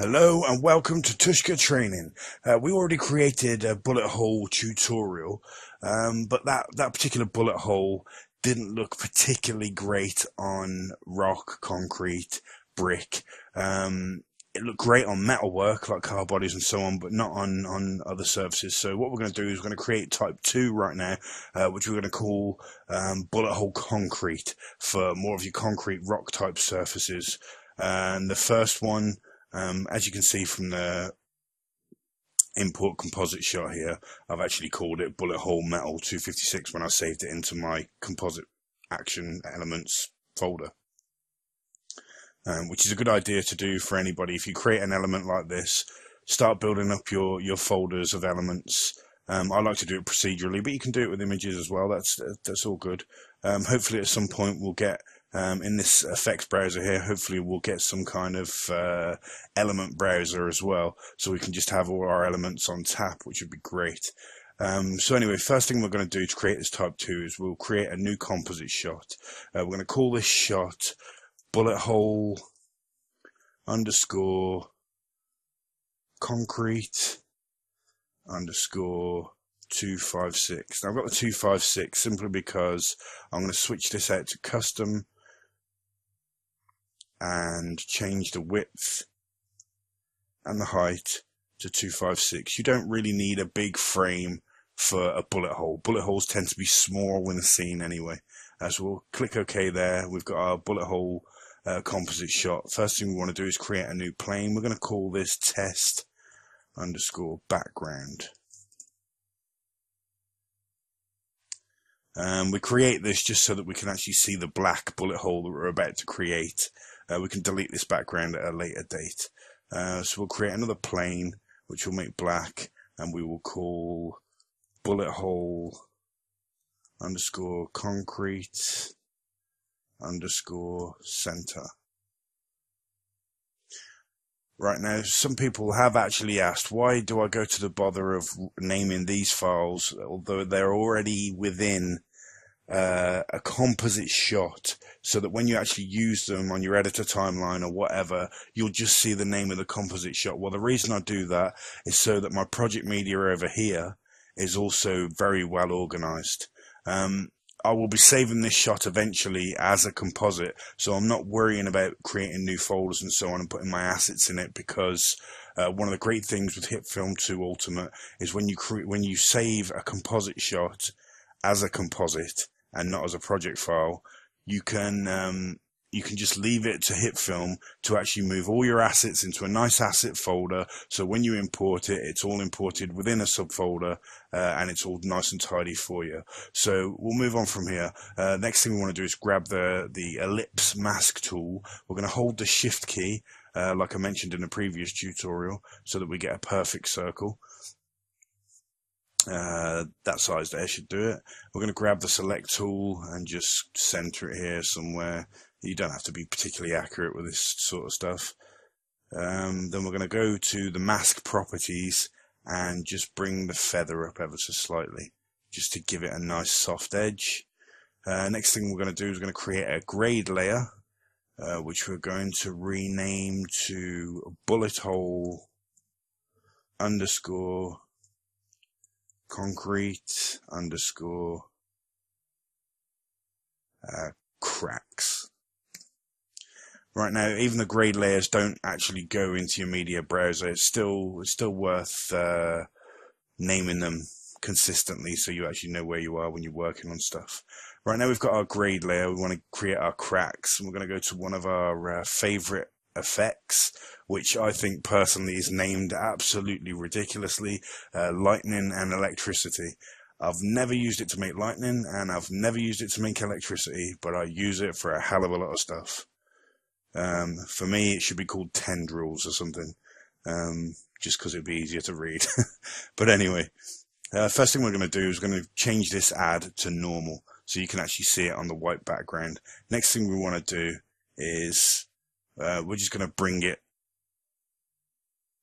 Hello and welcome to Tooshka Training. Uh, we already created a bullet hole tutorial, um, but that, that particular bullet hole didn't look particularly great on rock, concrete, brick. Um, it looked great on metalwork like car bodies and so on, but not on, on other surfaces. So what we're going to do is we're going to create type 2 right now, uh, which we're going to call um, bullet hole concrete for more of your concrete rock type surfaces. And the first one um, as you can see from the import composite shot here, I've actually called it bullet hole metal 256 when I saved it into my composite action elements folder. Um, which is a good idea to do for anybody. If you create an element like this, start building up your, your folders of elements. Um, I like to do it procedurally, but you can do it with images as well. That's that's all good. Um, hopefully, at some point, we'll get um, in this effects browser here, hopefully we'll get some kind of uh, element browser as well, so we can just have all our elements on tap, which would be great. Um, so anyway, first thing we're going to do to create this type 2 is we'll create a new composite shot. Uh, we're going to call this shot bullet hole underscore concrete underscore 256. Now I've got the 256 simply because I'm going to switch this out to custom and change the width and the height to 256. You don't really need a big frame for a bullet hole. Bullet holes tend to be small in a scene anyway. Uh, so we'll click OK there. We've got our bullet hole uh, composite shot. First thing we want to do is create a new plane. We're going to call this test underscore background. Um, we create this just so that we can actually see the black bullet hole that we're about to create. Uh, we can delete this background at a later date. Uh, so we'll create another plane, which we'll make black, and we will call bullet hole underscore concrete underscore center. Right now, some people have actually asked, why do I go to the bother of naming these files, although they're already within uh, a composite shot so that when you actually use them on your editor timeline or whatever, you'll just see the name of the composite shot. Well, the reason I do that is so that my project media over here is also very well organized. Um, I will be saving this shot eventually as a composite, so I'm not worrying about creating new folders and so on and putting my assets in it because uh, one of the great things with HitFilm 2 Ultimate is when you cre- when you save a composite shot as a composite, and not as a project file, you can um, you can just leave it to HitFilm to actually move all your assets into a nice asset folder. So when you import it, it's all imported within a subfolder uh, and it's all nice and tidy for you. So we'll move on from here. Uh, next thing we want to do is grab the, the ellipse mask tool. We're going to hold the shift key, uh, like I mentioned in a previous tutorial, so that we get a perfect circle. Uh, that size there should do it. We're going to grab the select tool and just center it here somewhere. You don't have to be particularly accurate with this sort of stuff. Um, then we're going to go to the mask properties and just bring the feather up ever so slightly just to give it a nice soft edge. Uh, next thing we're going to do is we're going to create a grade layer uh, which we're going to rename to bullet hole underscore concrete underscore uh, cracks. Right now, even the grade layers don't actually go into your media browser. It's still it's still worth uh, naming them consistently so you actually know where you are when you're working on stuff. Right now, we've got our grade layer. We want to create our cracks, and we're going to go to one of our uh, favorite effects, which I think personally is named absolutely ridiculously, uh, lightning and electricity. I've never used it to make lightning and I've never used it to make electricity, but I use it for a hell of a lot of stuff. Um, for me, it should be called tendrils or something, um, just because it'd be easier to read. but anyway, uh, first thing we're going to do is we're going to change this add to normal so you can actually see it on the white background. Next thing we want to do is uh, we're just going to bring it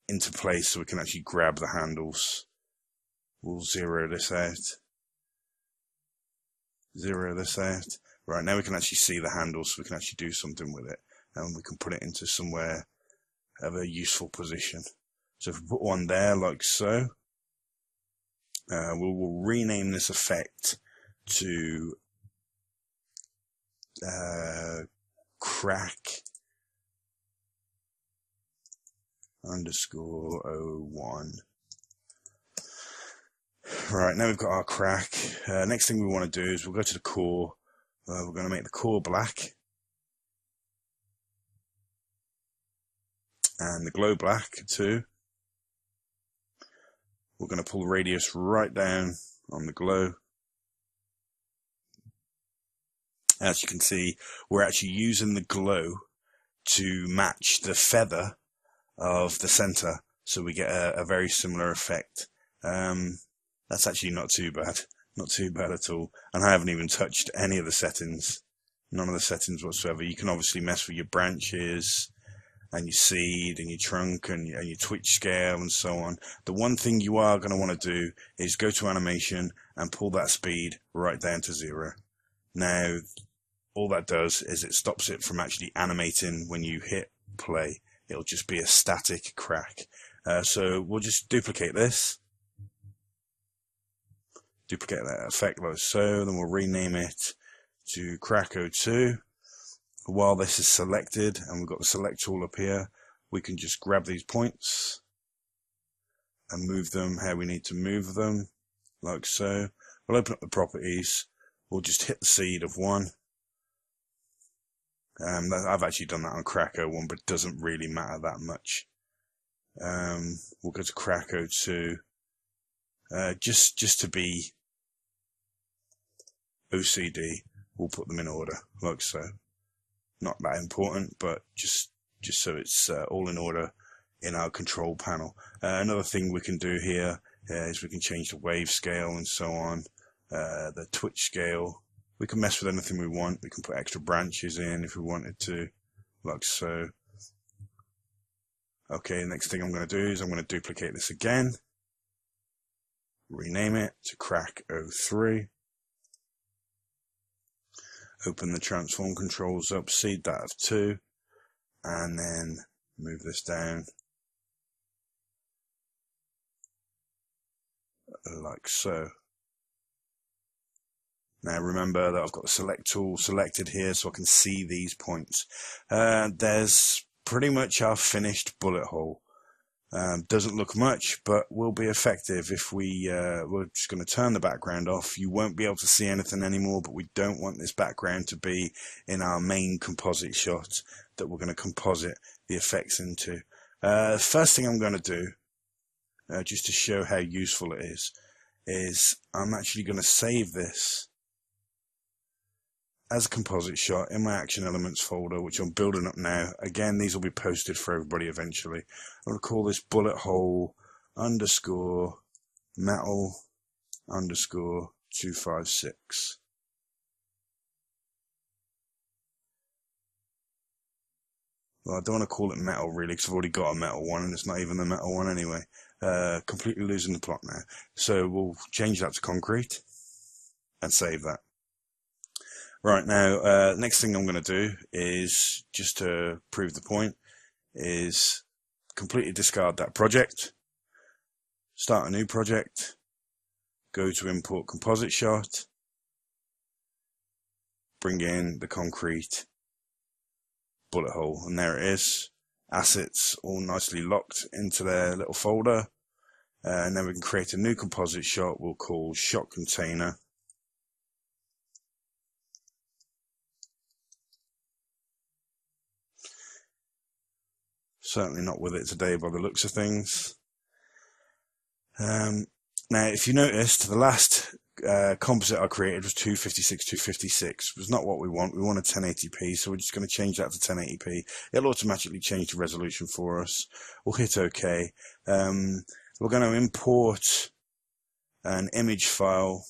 into place so we can actually grab the handles. We'll zero this out. Zero this out. Right, now we can actually see the handles so we can actually do something with it. And we can put it into somewhere of a useful position. So if we put one there like so, uh, we will rename this effect to uh, crack underscore 01. Right, now we've got our crack. Uh, next thing we want to do is we'll go to the core. Uh, we're going to make the core black. And the glow black too. We're going to pull the radius right down on the glow. As you can see, we're actually using the glow to match the feather of the center. So we get a, a very similar effect. Um, that's actually not too bad. Not too bad at all. And I haven't even touched any of the settings. None of the settings whatsoever. You can obviously mess with your branches and your seed and your trunk and, and your twitch scale and so on. The one thing you are going to want to do is go to animation and pull that speed right down to zero. Now, all that does is it stops it from actually animating when you hit play. It'll just be a static crack. Uh, so we'll just duplicate this. Duplicate that effect like so, then we'll rename it to Crack02. While this is selected and we've got the select tool up here, we can just grab these points and move them how we need to move them, like so. We'll open up the properties. We'll just hit the seed of one um, I've actually done that on Crack01, but it doesn't really matter that much. Um, we'll go to Crack02. Uh, just, just to be OCD, we'll put them in order, like so. Not that important, but just, just so it's uh, all in order in our control panel. Uh, another thing we can do here is we can change the wave scale and so on, uh, the twitch scale, we can mess with anything we want. We can put extra branches in if we wanted to, like so. Okay, next thing I'm going to do is I'm going to duplicate this again. Rename it to crack 03. Open the transform controls up, seed that of 2, and then move this down like so. Now remember that I've got the select tool selected here so I can see these points. Uh, there's pretty much our finished bullet hole. Um, doesn't look much, but will be effective if we, uh, we're just going to turn the background off. You won't be able to see anything anymore, but we don't want this background to be in our main composite shot that we're going to composite the effects into. Uh, first thing I'm going to do, uh, just to show how useful it is, is I'm actually going to save this as a composite shot in my action elements folder, which I'm building up now. Again, these will be posted for everybody eventually. I'm going to call this bullet hole underscore metal underscore 256. Well, I don't want to call it metal really because I've already got a metal one and it's not even the metal one anyway. Uh, completely losing the plot now. So we'll change that to concrete and save that. Right now, uh, next thing I'm going to do is just to prove the point is completely discard that project, start a new project, go to import composite shot, bring in the concrete bullet hole, and there it is. Assets all nicely locked into their little folder. Uh, and then we can create a new composite shot we'll call shot container. Certainly not with it today by the looks of things. Um, now, if you noticed, the last uh, composite I created was 256, 256. It was not what we want. We wanted 1080p, so we're just going to change that to 1080p. It'll automatically change the resolution for us. We'll hit OK. Um, we're going to import an image file.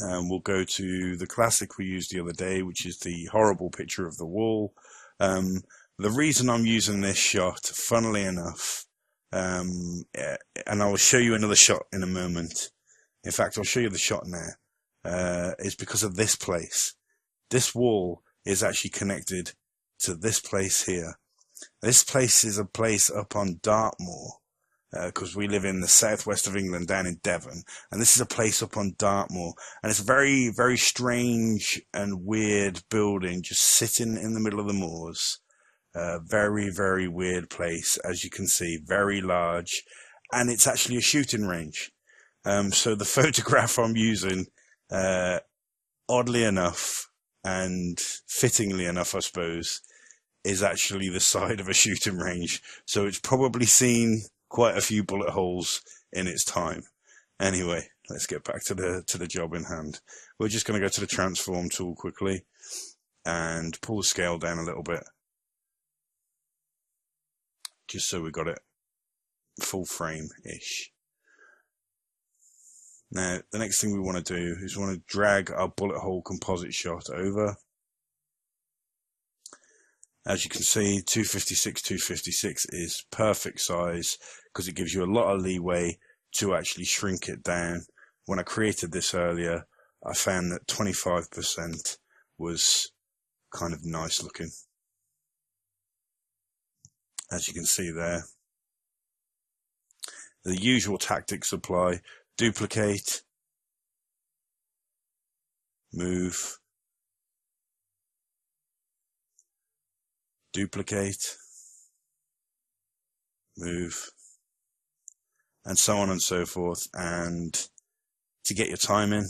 Um, we'll go to the classic we used the other day, which is the horrible picture of the wall. Um, the reason I'm using this shot, funnily enough, um, and I will show you another shot in a moment. In fact, I'll show you the shot now. Uh, is because of this place. This wall is actually connected to this place here. This place is a place up on Dartmoor because uh, we live in the southwest of England, down in Devon, and this is a place up on Dartmoor, and it's a very, very strange and weird building, just sitting in the middle of the moors. Uh, very, very weird place, as you can see, very large, and it's actually a shooting range. Um, so the photograph I'm using, uh, oddly enough, and fittingly enough, I suppose, is actually the side of a shooting range. So it's probably seen quite a few bullet holes in its time. Anyway, let's get back to the to the job in hand. We're just going to go to the transform tool quickly and pull the scale down a little bit, just so we got it full frame ish. Now, the next thing we want to do is want to drag our bullet hole composite shot over. As you can see, 256, 256 is perfect size because it gives you a lot of leeway to actually shrink it down. When I created this earlier, I found that 25% was kind of nice looking. As you can see there. The usual tactics apply. Duplicate. Move. Duplicate. Move and so on and so forth. And to get your time in,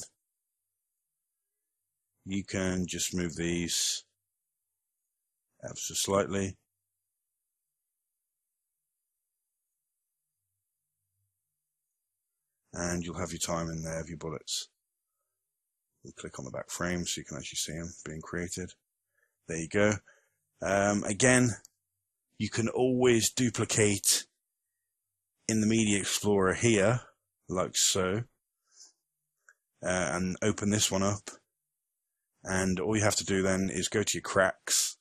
you can just move these ever so slightly. And you'll have your time in there of your bullets. We'll click on the back frame so you can actually see them being created. There you go. Um, again, you can always duplicate in the Media Explorer here, like so, uh, and open this one up. And all you have to do then is go to your cracks,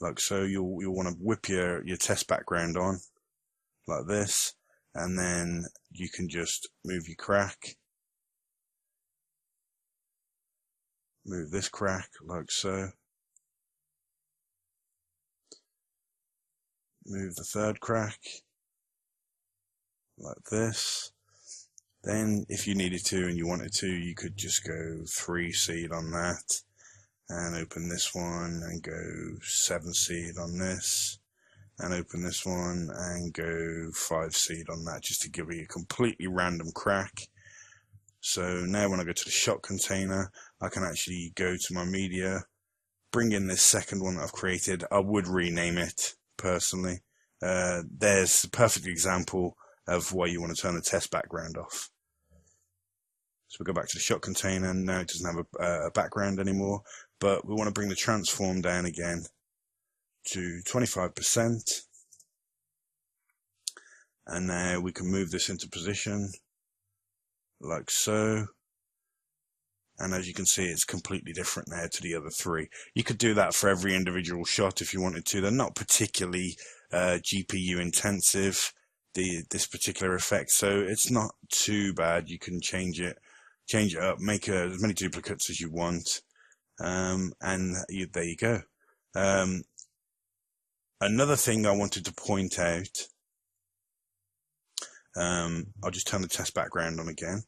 like so. You'll you'll want to whip your your test background on, like this, and then you can just move your crack, move this crack like so. move the third crack like this. Then if you needed to and you wanted to, you could just go three seed on that and open this one and go seven seed on this and open this one and go five seed on that just to give you a completely random crack. So now when I go to the shot container, I can actually go to my media, bring in this second one that I've created. I would rename it personally. Uh, there's a perfect example of why you want to turn the test background off. So we go back to the shot container. Now it doesn't have a, a background anymore, but we want to bring the transform down again to 25%. And now we can move this into position like so. And as you can see, it's completely different now to the other three. You could do that for every individual shot if you wanted to. They're not particularly uh, GPU intensive, the this particular effect, so it's not too bad. You can change it, change it up, make a, as many duplicates as you want, um, and you, there you go. Um, another thing I wanted to point out, um, I'll just turn the test background on again.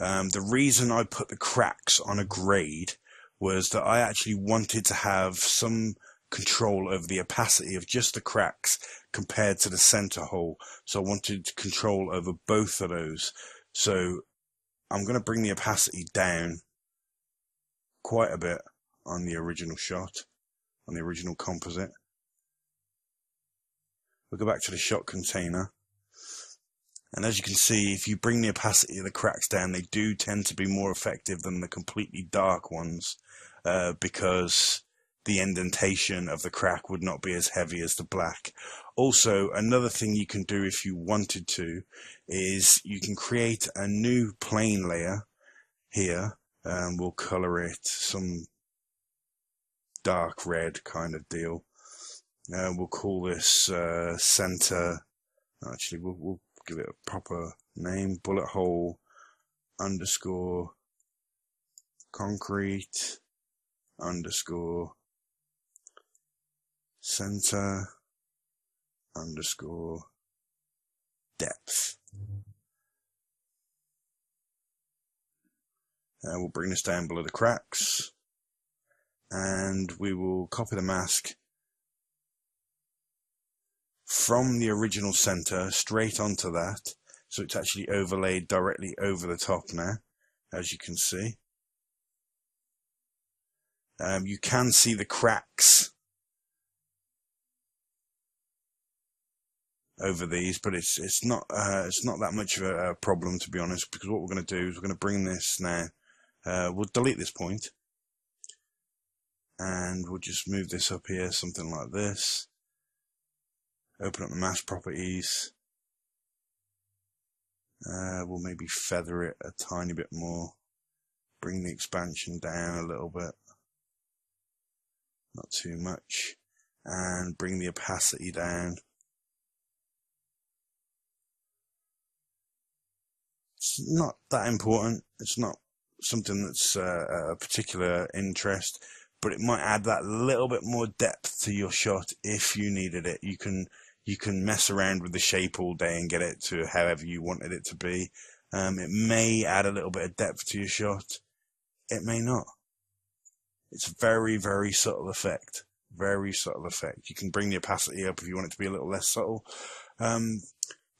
Um, the reason I put the cracks on a grade was that I actually wanted to have some control over the opacity of just the cracks compared to the center hole. So I wanted control over both of those. So I'm going to bring the opacity down quite a bit on the original shot, on the original composite. We'll go back to the shot container. And as you can see, if you bring the opacity of the cracks down, they do tend to be more effective than the completely dark ones, uh, because the indentation of the crack would not be as heavy as the black. Also, another thing you can do if you wanted to is you can create a new plane layer here. and we'll color it some dark red kind of deal. Uh, we'll call this uh, center. Actually, we'll, we'll give it a proper name: bullet hole underscore concrete underscore center underscore depth. And we'll bring this down below the cracks and we will copy the mask from the original center straight onto that. So it's actually overlaid directly over the top now, as you can see. Um, you can see the cracks over these, but it's it's not uh, it's not that much of a, problem to be honest. Because what we're going to do is we're going to bring this now. Uh, we'll delete this point, and we'll just move this up here, something like this. Open up the mask properties. Uh, we'll maybe feather it a tiny bit more. Bring the expansion down a little bit. Not too much. And bring the opacity down. It's not that important. It's not something that's uh, a particular interest, but it might add that little bit more depth to your shot if you needed it. You can you can mess around with the shape all day and get it to however you wanted it to be. Um, it may add a little bit of depth to your shot. It may not. It's a very, very subtle effect. Very subtle effect. You can bring the opacity up if you want it to be a little less subtle. Um,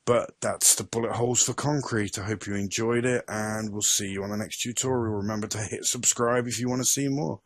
but that's the bullet holes for concrete. I hope you enjoyed it and we'll see you on the next tutorial. Remember to hit subscribe if you want to see more.